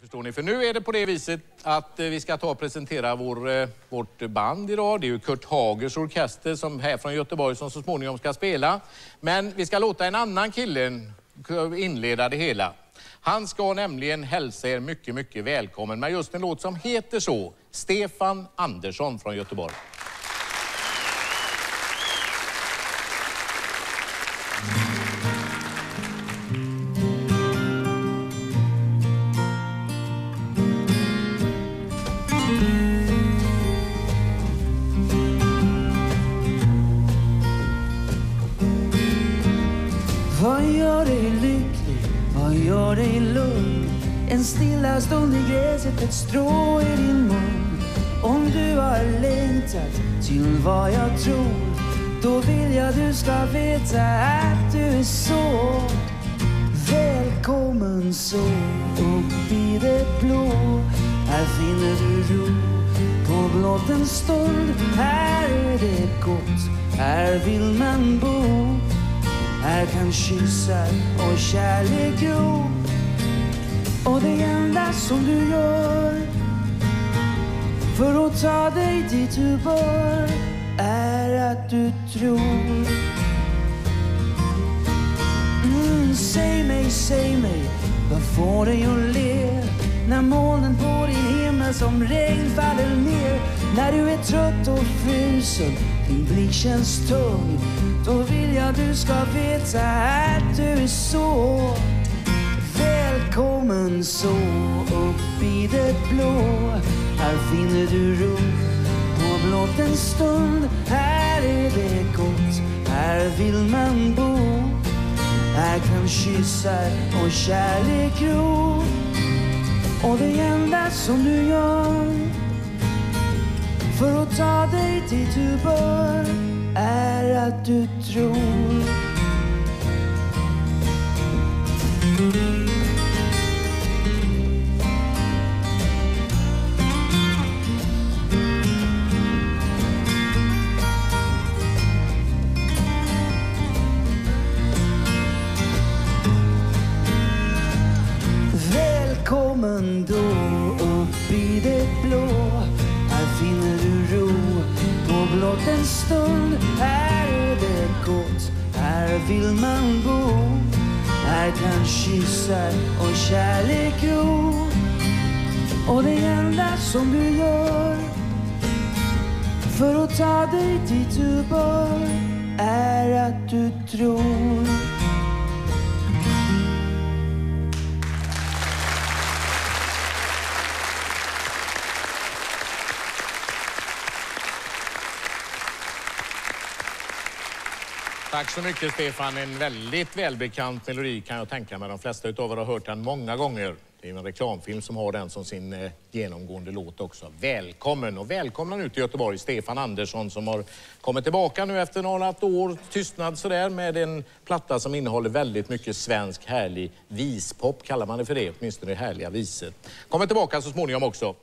Förstår ni? För nu är det på det viset att eh, vi ska ta och presentera vår, eh, vårt band idag. Det är ju Kurt Hagers orkester som här från Göteborg som så småningom ska spela. Men vi ska låta en annan kille inleda det hela. Han ska nämligen hälsa er mycket, mycket välkommen med just en låt som heter så. Stefan Andersson från Göteborg. Vad gör dig lycklig? Vad gör dig lugn? En stilla stund i gräset, ett strå i din mun. Om du har längtat till vad jag tror då vill jag du ska veta att du är så välkommen så upp i det blå. Här finner du ro på blott en stund. Här är det gott, här vill man bo. Här kan kyssar och kärlek gro Och det enda som du gör för att ta dig dit du bör är att du tror. Mm, Säg mig, säg mig, vad får dig att le när molnen på din som regn faller ner. När du är trött och frusen, din blick känns tung. Då vill jag du ska veta att du är så Välkommen så upp i det blå. Här finner du ro på blott en stund. Här är det gott, här vill man bo. Här kan kyssar och kärlek gro och det enda som du gör för att ta dig dit du bör är att du tror stund. Här är det gott, här vill man bo. Här kan kyssar och kärlek gro Och det enda som du gör för att ta dig dit du bör är att du tror. Tack så mycket Stefan. En väldigt välbekant melodi kan jag tänka mig. De flesta av er har hört den många gånger. Det är en reklamfilm som har den som sin eh, genomgående låt också. Välkommen och välkomna nu till Göteborg Stefan Andersson som har kommit tillbaka nu efter några år tystnad sådär med en platta som innehåller väldigt mycket svensk härlig vispop kallar man det för det, åtminstone härliga visor. Kommer tillbaka så småningom också.